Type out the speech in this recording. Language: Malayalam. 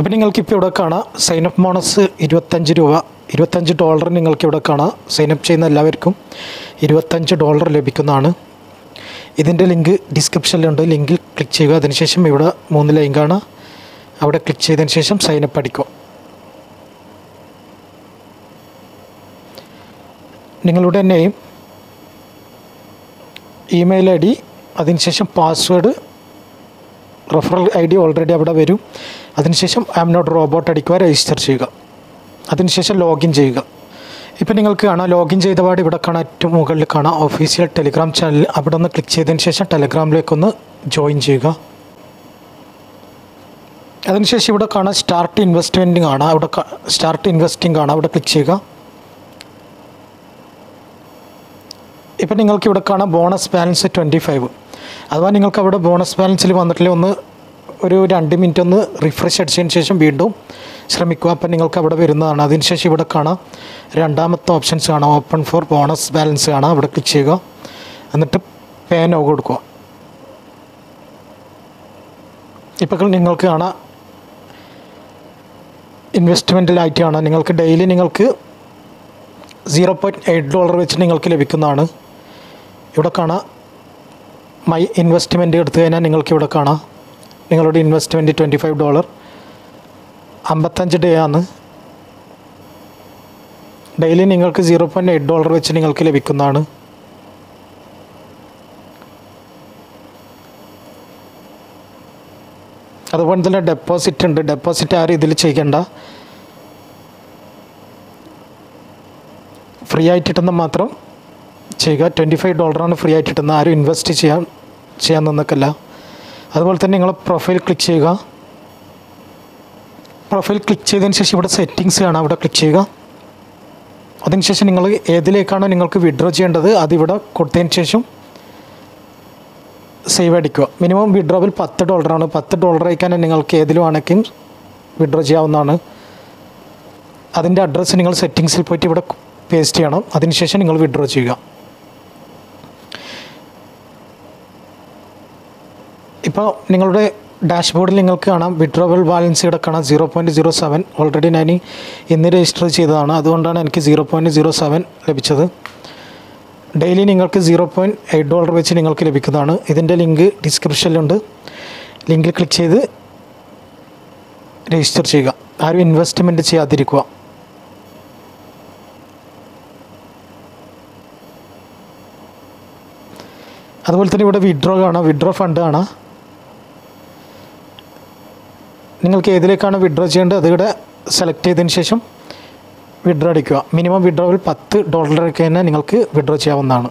അപ്പോൾ നിങ്ങൾക്കിപ്പോൾ ഇവിടെ കാണാം. സൈനപ്പ് മോണസ് ഇരുപത്തഞ്ച് രൂപ. ഇരുപത്തഞ്ച് ഡോളർ നിങ്ങൾക്ക് ഇവിടെ കാണാം. സൈനപ്പ് ചെയ്യുന്ന എല്ലാവർക്കും ഇരുപത്തഞ്ച് ഡോളർ ലഭിക്കുന്നതാണ്. ഇതിന്റെ ലിങ്ക് ഡിസ്ക്രിപ്ഷനിലുണ്ട് ലിങ്കിൽ ക്ലിക്ക് ചെയ്യുക. അതിനുശേഷം ഇവിടെ മൂന്ന് ലിങ്കാണ് അവിടെ ക്ലിക്ക് ചെയ്തതിന് ശേഷം സൈനപ്പ് അടിക്കുക. നിങ്ങളുടെ നെയിം ഇമെയിൽ ഐ ഡി അതിനുശേഷം password referral I D already അവിടെ വരും. അതിനുശേഷം ഐ എം നോട്ട് റോബോട്ട് അടിക്കുക രജിസ്റ്റർ ചെയ്യുക. അതിനുശേഷം ലോഗിൻ ചെയ്യുക. ഇപ്പം നിങ്ങൾക്ക് കാണാം ലോഗിൻ ചെയ്ത പാട് ഇവിടെ കാണാം ഏറ്റവും മുകളിൽ കാണാം ഒഫീഷ്യൽ ടെലിഗ്രാം ചാനൽ അവിടെ ഒന്ന് ക്ലിക്ക് ചെയ്തതിന് ശേഷം ടെലിഗ്രാമിലേക്കൊന്ന് ജോയിൻ ചെയ്യുക. അതിനുശേഷം ഇവിടെ കാണാം സ്റ്റാർട്ട് ഇൻവെസ്റ്റ്മെന്റിംഗ് ആണ്. അവിടെ സ്റ്റാർട്ട് ഇൻവെസ്റ്റിംഗ് ആണ്. അവിടെ ക്ലിക്ക് ചെയ്യുക. ഇപ്പം നിങ്ങൾക്ക് ഇവിടെ കാണാം ബോണസ് ബാലൻസ് ട്വന്റി ഫൈവ് അഥവാ നിങ്ങൾക്ക് അവിടെ ബോണസ് ബാലൻസിൽ വന്നിട്ടില്ല ഒന്ന് ഒരു രണ്ട് മിനിറ്റ് ഒന്ന് റിഫ്രഷ് അടിച്ചതിന് ശേഷം വീണ്ടും ശ്രമിക്കുക. അപ്പം നിങ്ങൾക്ക് അവിടെ വരുന്നതാണ്. അതിനുശേഷം ഇവിടെ കാണാം. രണ്ടാമത്തെ ഓപ്ഷൻസ് കാണാം. ഓപ്പൺ ഫോർ ബോണസ് ബാലൻസ് കാണാം. അവിടെ ക്ലിക്ക് ചെയ്യുക. എന്നിട്ട് പേ നോ കൊടുക്കുക. ഇപ്പോൾ നിങ്ങൾക്ക് കാണാം. ഇൻവെസ്റ്റ്മെന്റിലായിട്ട് കാണാം നിങ്ങൾക്ക് ഡെയിലി നിങ്ങൾക്ക് സീറോ പോയിന്റ് എയ്റ്റ് ഡോളർ വെച്ച് നിങ്ങൾക്ക് ലഭിക്കുന്നതാണ്. ഇവിടെ കാണാം. മൈ ഇൻവെസ്റ്റ്മെന്റ് എടുത്തു കഴിഞ്ഞാൽ നിങ്ങൾക്ക് ഇവിടെ കാണാം. നിങ്ങളുടെ ഇൻവെസ്റ്റ്മെന്റ് ട്വന്റി ഫൈവ് ഡോളർ അമ്പത്തഞ്ച് ഡേ ആണ്. ഡെയിലി നിങ്ങൾക്ക് സീറോ പോയിന്റ് എയ്റ്റ് ഡോളർ വെച്ച് നിങ്ങൾക്ക് ലഭിക്കുന്നതാണ്. അതുപോലെ തന്നെ ഡെപ്പോസിറ്റ് ഉണ്ട്. ഡെപ്പോസിറ്റ് ആരും ഇതിൽ ചെയ്യണ്ട. ഫ്രീ ആയിട്ട് കിട്ടുന്ന മാത്രം ചെയ്യുക. ട്വന്റി ഫൈവ് ഡോളറാണ് ഫ്രീ ആയിട്ട് കിട്ടുന്നത് ആരും ഇൻവെസ്റ്റ് ചെയ്യാൻ ചെയ്യാൻ നിന്നൊക്കെയല്ല അതുപോലെ തന്നെ നിങ്ങൾ പ്രൊഫൈൽ ക്ലിക്ക് ചെയ്യുക. പ്രൊഫൈൽ ക്ലിക്ക് ചെയ്തതിന് ശേഷം ഇവിടെ സെറ്റിങ്സ് കാണാം അവിടെ ക്ലിക്ക് ചെയ്യുക. അതിനുശേഷം നിങ്ങൾ ഏതിലേക്കാണോ നിങ്ങൾക്ക് വിഡ്രോ ചെയ്യേണ്ടത് അതിവിടെ കൊടുത്തതിന് ശേഷം സേവ് അടിക്കുക. മിനിമം വിഡ്രോവിൽ പത്ത് ഡോളറാണ് പത്ത് ഡോളർ അയക്കാൻ നിങ്ങൾക്ക് ഏതിലും ആണെങ്കിലും വിഡ്രോ ചെയ്യാവുന്നതാണ്. അതിന്റെ അഡ്രസ്സ് നിങ്ങൾ സെറ്റിങ്സിൽ പോയിട്ട് ഇവിടെ പേസ്റ്റ് ചെയ്യണം. അതിനുശേഷം നിങ്ങൾ വിഡ്രോ ചെയ്യുക. ഇപ്പോൾ നിങ്ങളുടെ ഡാഷ്ബോർഡിൽ നിങ്ങൾക്ക് കാണാം വിഡ്രോവൽ ബാലൻസ് കിടക്കണം zero point zero seven. Already ഞാൻ ഇന്ന് രജിസ്റ്റർ ചെയ്തതാണ്. അതുകൊണ്ടാണ് എനിക്ക് സീറോ പോയിന്റ് സീറോ സെവൻ ലഭിച്ചത്. ഡെയിലി നിങ്ങൾക്ക് സീറോ പോയിന്റ് എയ്റ്റ് ഡോളർ വെച്ച് നിങ്ങൾക്ക് ലഭിക്കുന്നതാണ്. ഇതിന്റെ ലിങ്ക് ഡിസ്ക്രിപ്ഷനിലുണ്ട്. ലിങ്കിൽ ക്ലിക്ക് ചെയ്ത് രജിസ്റ്റർ ചെയ്യുക. ആരും ഇൻവെസ്റ്റ്മെന്റ് ചെയ്യാതിരിക്കുക. അതുപോലെ തന്നെ ഇവിടെ വിഡ്രോ കാണാം. വിഡ്രോ ഫണ്ട് കാണാം. നിങ്ങൾക്ക് ഏതിലേക്കാണ് വിഡ്രോ ചെയ്യേണ്ടത്? അതിവിടെ സെലക്ട് ചെയ്തതിന് ശേഷം വിഡ്രോ അടിക്കുക. മിനിമം വിഡ്രോവിൽ പത്ത് ഡോളറൊക്കെ തന്നെ നിങ്ങൾക്ക് വിഡ്രോ ചെയ്യാവുന്നതാണ്.